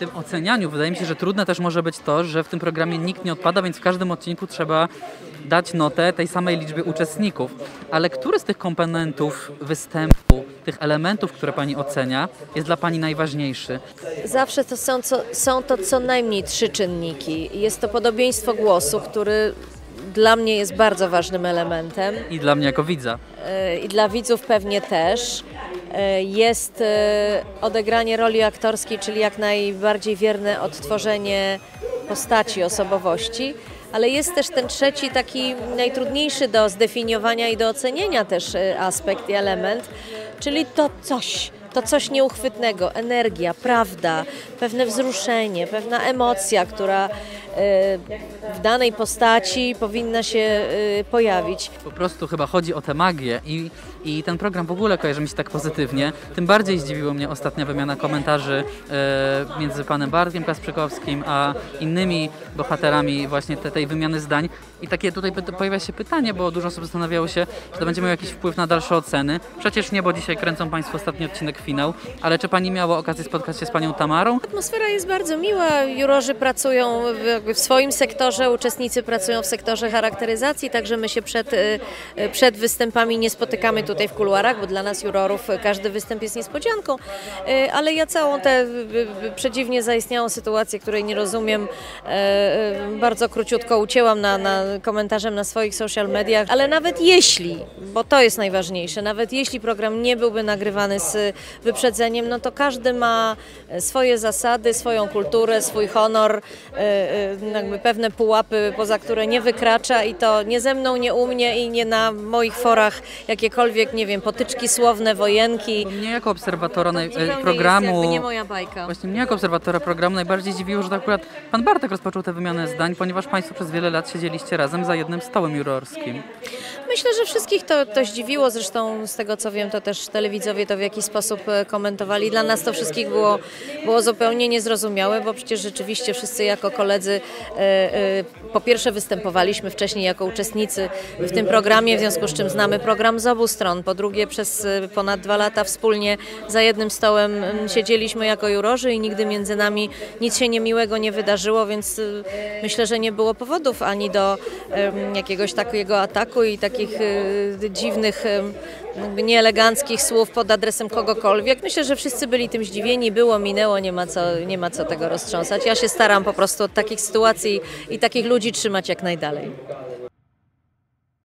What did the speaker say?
tym ocenianiu wydaje mi się, że trudne też może być to, że w tym programie nikt nie odpada, więc w każdym odcinku trzeba dać notę tej samej liczbie uczestników. Ale który z tych komponentów występu, tych elementów, które Pani ocenia, jest dla Pani najważniejszy? Zawsze to są, co, są to co najmniej trzy czynniki. Jest to podobieństwo głosu, który dla mnie jest bardzo ważnym elementem I dla mnie jako widza. e, i dla widzów pewnie też. E, Jest e, odegranie roli aktorskiej, czyli jak najbardziej wierne odtworzenie postaci, osobowości. Ale jest też ten trzeci, taki najtrudniejszy do zdefiniowania i do ocenienia też e, aspekt i element, czyli to coś, to coś nieuchwytnego, energia, prawda, pewne wzruszenie, pewna emocja, która e, w danej postaci powinna się e, pojawić. Po prostu chyba chodzi o tę magię i, i ten program w ogóle kojarzy mi się tak pozytywnie. Tym bardziej zdziwiło mnie ostatnia wymiana komentarzy e, między panem Bartkiem Kasprzykowskim a innymi bohaterami właśnie te, tej wymiany zdań. I takie tutaj pojawia się pytanie, bo dużo osób zastanawiało się, czy to będzie miało jakiś wpływ na dalsze oceny. Przecież nie, bo dzisiaj kręcą Państwo ostatni odcinek finał, ale czy Pani miała okazję spotkać się z Panią Tamarą? Atmosfera jest bardzo miła. Jurorzy pracują w, w swoim sektorze, uczestnicy pracują w sektorze charakteryzacji, także my się przed, y, przed występami nie spotykamy tutaj w kuluarach, bo dla nas jurorów każdy występ jest niespodzianką. Y, Ale ja całą tę y, przedziwnie zaistniałą sytuację, której nie rozumiem, bardzo króciutko ucięłam na, na komentarzem na swoich social mediach, ale nawet jeśli, bo to jest najważniejsze, nawet jeśli program nie byłby nagrywany z wyprzedzeniem, no to każdy ma swoje zasady, swoją kulturę, swój honor, y, y, jakby pewne pułapy, poza które nie wykracza i to nie ze mną, nie u mnie i nie na moich forach jakiekolwiek, nie wiem, potyczki słowne, wojenki. Mnie jako obserwatora naj- e, jest programu... jakby nie moja bajka. Właśnie mnie jako obserwatora programu najbardziej dziwiło, że to akurat pan Bartek rozpoczął tę wymianę zdań, ponieważ państwo przez wiele lat siedzieliście razem za jednym stołem jurorskim. Myślę, że wszystkich to, to zdziwiło, zresztą z tego co wiem, to też telewidzowie to w jakiś sposób e, komentowali. Dla nas to wszystkich było, było zupełnie niezrozumiałe, bo przecież rzeczywiście wszyscy jako koledzy e, e, po pierwsze występowaliśmy wcześniej jako uczestnicy w tym programie, w związku z czym znamy program z obu stron. Po drugie przez ponad dwa lata wspólnie za jednym stołem siedzieliśmy jako jurorzy i nigdy między nami nic się niemiłego nie wydarzyło, więc myślę, że nie było powodów ani do jakiegoś takiego ataku i takich e, dziwnych, jakby nieeleganckich słów pod adresem kogokolwiek. Myślę, że wszyscy byli tym zdziwieni, było, minęło, nie ma co, nie ma co tego roztrząsać. Ja się staram po prostu od takich sytuacji i takich ludzi trzymać jak najdalej.